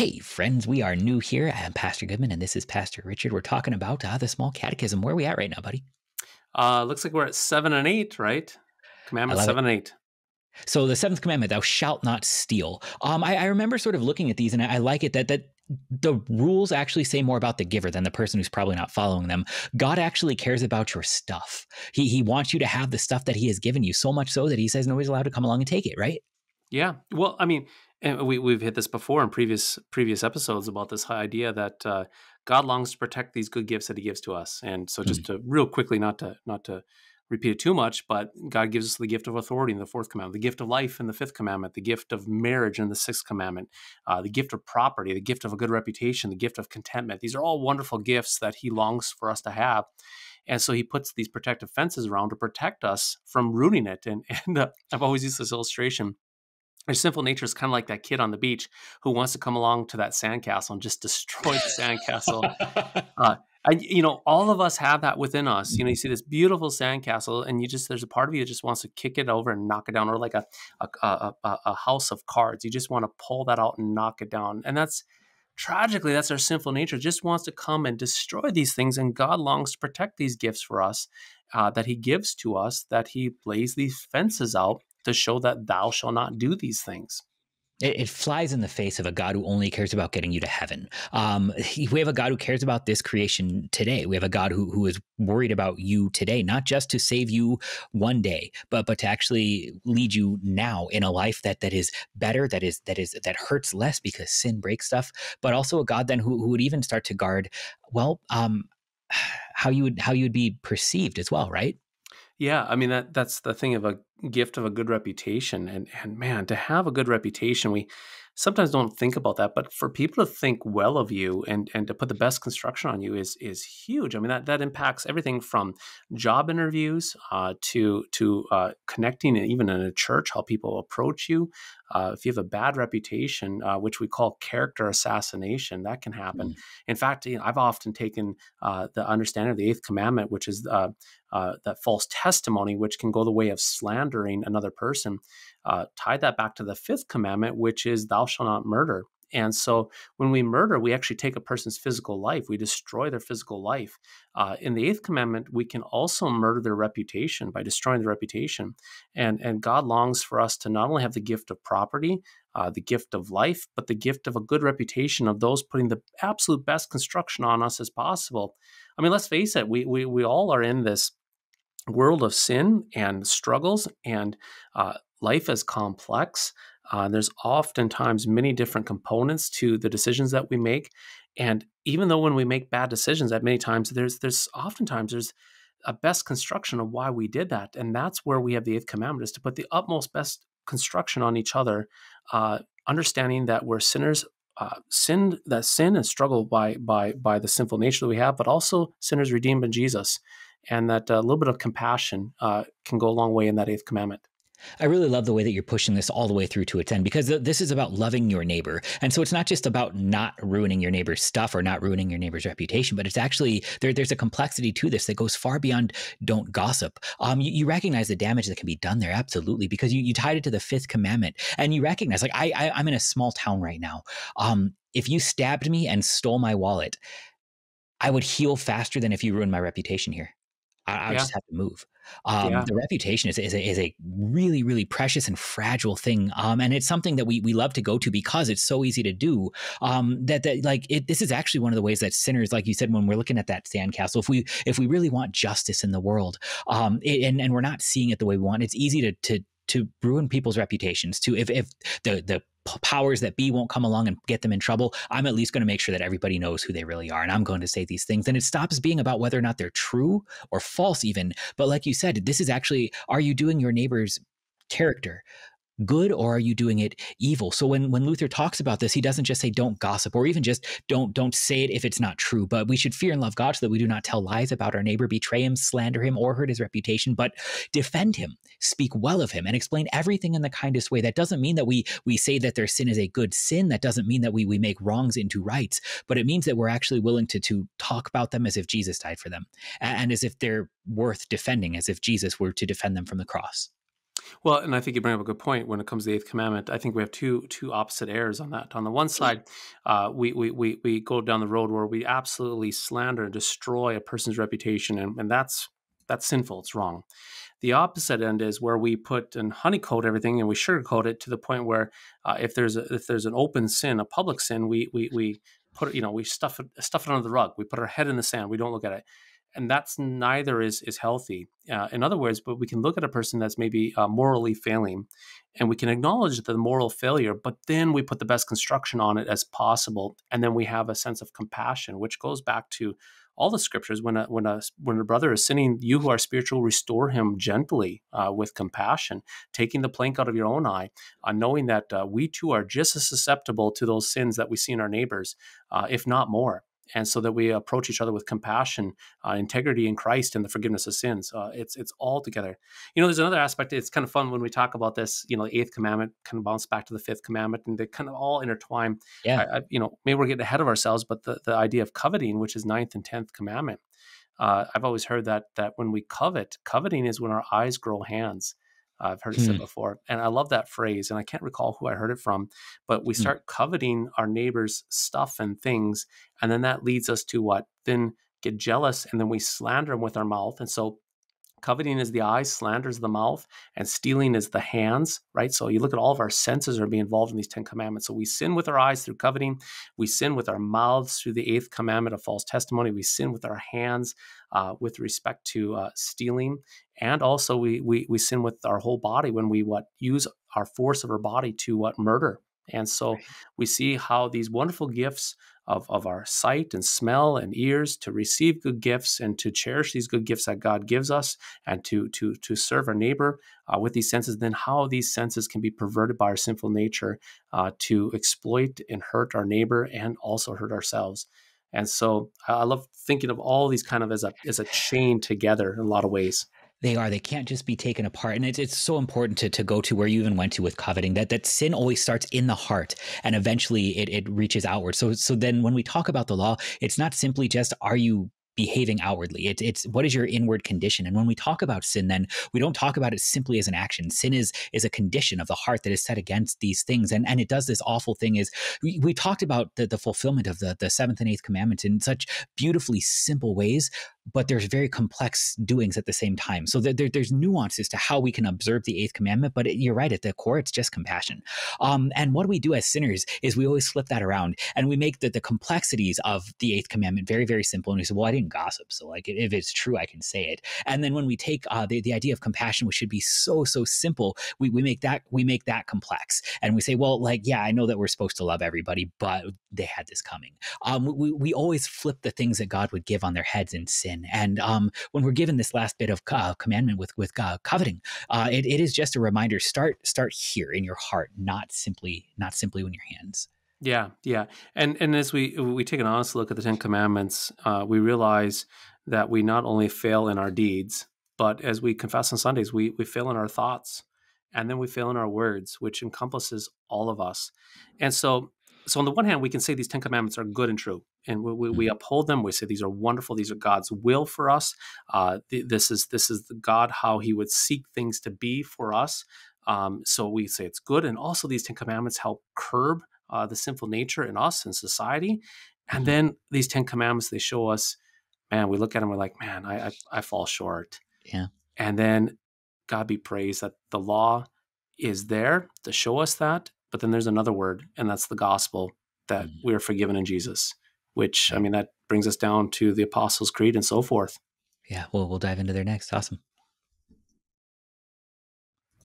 Hey, friends, we are new here. I'm Pastor Goodman, and this is Pastor Richard. We're talking about uh, the small catechism. Where are we at right now, buddy? Uh, looks like we're at seven and eight, right? Commandment seven and eight. So the seventh commandment, thou shalt not steal. Um, I, I remember sort of looking at these, and I, I like it that that the rules actually say more about the giver than the person who's probably not following them. God actually cares about your stuff. He he wants you to have the stuff that He has given you, so much so that He says nobody's allowed to come along and take it. Right? Yeah. Well, I mean, and we we've hit this before in previous previous episodes about this idea that uh, God longs to protect these good gifts that He gives to us. And so, just mm-hmm. to real quickly, not to not to repeat it too much, but God gives us the gift of authority in the fourth commandment, the gift of life in the fifth commandment, the gift of marriage in the sixth commandment, uh, the gift of property, the gift of a good reputation, the gift of contentment. These are all wonderful gifts that He longs for us to have. And so he puts these protective fences around to protect us from ruining it. And, and uh, I've always used this illustration. Our sinful nature is kind of like that kid on the beach who wants to come along to that sandcastle and just destroy the sandcastle. Uh, and you know, all of us have that within us. You know, you mm-hmm. see this beautiful sandcastle, and you just there's a part of you that just wants to kick it over and knock it down, or like a a, a, a house of cards. You just want to pull that out and knock it down, and that's tragically that's our sinful nature. It just wants to come and destroy these things, and God longs to protect these gifts for us uh, that He gives to us. That He lays these fences out to show that Thou shall not do these things. It, it, flies in the face of a God who only cares about getting you to heaven. Um, we have a God who cares about this creation today. We have a God who, who is worried about you today, not just to save you one day, but but to actually lead you now in a life that that is better, that is that is that hurts less because sin breaks stuff. But also a God then who, who would even start to guard, well, um, how you would how you would be perceived as well, right? Yeah, I mean that that's the thing of a gift of a good reputation and and man, to have a good reputation, we sometimes don't think about that, but for people to think well of you and and to put the best construction on you is is huge. I mean that that impacts everything from job interviews uh, to to uh, connecting, even in a church, how people approach you. Uh, if you have a bad reputation, uh, which we call character assassination, that can happen. Mm. In fact, you know, I've often taken uh, the understanding of the eighth commandment, which is uh, uh, that false testimony, which can go the way of slandering another person, uh, tie that back to the fifth commandment, which is thou shalt not murder. And so when we murder, we actually take a person's physical life, we destroy their physical life. Uh, in the eighth commandment, we can also murder their reputation by destroying their reputation. And, and God longs for us to not only have the gift of property, uh, the gift of life, but the gift of a good reputation of those putting the absolute best construction on us as possible. I mean, let's face it, we, we, we all are in this world of sin and struggles, and uh, life is complex. Uh, there's oftentimes many different components to the decisions that we make, and even though when we make bad decisions, at many times there's there's oftentimes there's a best construction of why we did that, and that's where we have the eighth commandment is to put the utmost best construction on each other, uh, understanding that we're sinners uh, sin that sin and struggle by by by the sinful nature that we have, but also sinners redeemed in Jesus and that a uh, little bit of compassion uh, can go a long way in that eighth commandment. I really love the way that you're pushing this all the way through to its end because this is about loving your neighbor. And so it's not just about not ruining your neighbor's stuff or not ruining your neighbor's reputation, but it's actually there, there's a complexity to this that goes far beyond don't gossip. Um, you, you, recognize the damage that can be done there, absolutely, because you, you tied it to the fifth commandment and you recognize, like, I, I, am in a small town right now. Um, if you stabbed me and stole my wallet, I would heal faster than if you ruined my reputation here. I, I yeah. just have to move. Um, yeah. The reputation is, is a, is, a, really, really precious and fragile thing. Um, and it's something that we, we love to go to because it's so easy to do. Um, that, that like it, this is actually one of the ways that sinners, like you said, when we're looking at that sandcastle, if we, if we really want justice in the world, um, it, and, and we're not seeing it the way we want, it's easy to, to, to ruin people's reputations to if, if the the powers that be won't come along and get them in trouble, I'm at least going to make sure that everybody knows who they really are. And I'm going to say these things. And it stops being about whether or not they're true or false, even. But like you said, this is actually are you doing your neighbor's character? Good or are you doing it evil? So when when luther talks about this he doesn't just say don't gossip or even just don't don't say it if it's not true but we should fear and love god so that we do not tell lies about our neighbor betray him slander him or hurt his reputation but defend him speak well of him and explain everything in the kindest way. That doesn't mean that we we say that their sin is a good sin. That doesn't mean that we we make wrongs into rights but it means that we're actually willing to to talk about them as if jesus died for them and as if they're worth defending as if jesus were to defend them from the cross Well, and I think you bring up a good point when it comes to the eighth commandment. I think we have two two opposite errors on that. On the one side, uh, we, we we we go down the road where we absolutely slander and destroy a person's reputation, and, and that's that's sinful. It's wrong. The opposite end is where we put and honeycoat everything and we sugarcoat it to the point where uh, if there's a, if there's an open sin, a public sin, we we we put it, you know we stuff it stuff it under the rug. We put our head in the sand. We don't look at it and that's neither is is healthy. Uh, in other words, but we can look at a person that's maybe uh, morally failing, and we can acknowledge the moral failure, but then we put the best construction on it as possible, and then we have a sense of compassion, which goes back to all the scriptures. When a when a when a brother is sinning, you who are spiritual, restore him gently uh, with compassion, taking the plank out of your own eye, uh, knowing that uh, we too are just as susceptible to those sins that we see in our neighbors, uh, if not more and so that we approach each other with compassion, uh, integrity in Christ, and the forgiveness of sins. Uh, it's it's all together. You know, there's another aspect. It's kind of fun when we talk about this. You know, the eighth commandment kind of bounce back to the fifth commandment, and they kind of all intertwine. Yeah. I, I, you know, maybe we're getting ahead of ourselves, but the the idea of coveting, which is ninth and tenth commandment. Uh, I've always heard that that when we covet, coveting is when our eyes grow hands. I've heard it said hmm. before. And I love that phrase. And I can't recall who I heard it from, but we hmm. start coveting our neighbor's stuff and things. And then that leads us to what? Then get jealous and then we slander them with our mouth. And so coveting is the eyes, slander is the mouth, and stealing is the hands, right? So you look at all of our senses are being involved in these 10 commandments. So we sin with our eyes through coveting, we sin with our mouths through the eighth commandment of false testimony, we sin with our hands uh, with respect to uh, stealing, and also we, we we sin with our whole body when we what use our force of our body to what murder. And so right. we see how these wonderful gifts of, of our sight and smell and ears to receive good gifts and to cherish these good gifts that God gives us and to to to serve our neighbor uh, with these senses, then how these senses can be perverted by our sinful nature uh, to exploit and hurt our neighbor and also hurt ourselves. And so I love thinking of all these kind of as a as a chain together in a lot of ways. They are. They can't just be taken apart. And it's, it's so important to, to go to where you even went to with coveting that, that sin always starts in the heart and eventually it, it reaches outward. So, so then when we talk about the law, it's not simply just, are you behaving outwardly. It, it's what is your inward condition. And when we talk about sin, then we don't talk about it simply as an action. Sin is is a condition of the heart that is set against these things. And and it does this awful thing is we, we talked about the, the fulfillment of the, the seventh and eighth commandments in such beautifully simple ways, but there's very complex doings at the same time. So there, there's nuances to how we can observe the eighth commandment, but it, you're right. At the core, it's just compassion. Um, and what we do as sinners is we always flip that around and we make the, the complexities of the eighth commandment very, very simple. And we say, well, I didn't gossip. So like if it's true, I can say it. And then when we take uh, the, the idea of compassion, which should be so, so simple, we, we make that, we make that complex. And we say, well, like, yeah, I know that we're supposed to love everybody, but they had this coming. Um, we, we always flip the things that God would give on their heads in sin. And um, when we're given this last bit of uh, commandment with with uh, coveting, uh, it, it is just a reminder: start start here in your heart, not simply not simply in your hands. Yeah, yeah, and and as we we take an honest look at the Ten Commandments, uh, we realize that we not only fail in our deeds, but as we confess on Sundays, we we fail in our thoughts, and then we fail in our words, which encompasses all of us. And so so on the one hand, we can say these Ten Commandments are good and true, and we, we, we mm-hmm. uphold them. We say these are wonderful. These are God's will for us. Uh, th- this is this is the God how He would seek things to be for us. Um, so we say it's good, and also these Ten Commandments help curb uh, the sinful nature in us and society. And mm-hmm. then these Ten Commandments they show us, man. We look at them, we're like, man, I, I, I fall short. Yeah. And then God be praised that the law is there to show us that but then there's another word, and that's the gospel that mm-hmm. we are forgiven in Jesus, which, I mean, that brings us down to the Apostles' Creed and so forth. Yeah, well, we'll dive into there next. Awesome.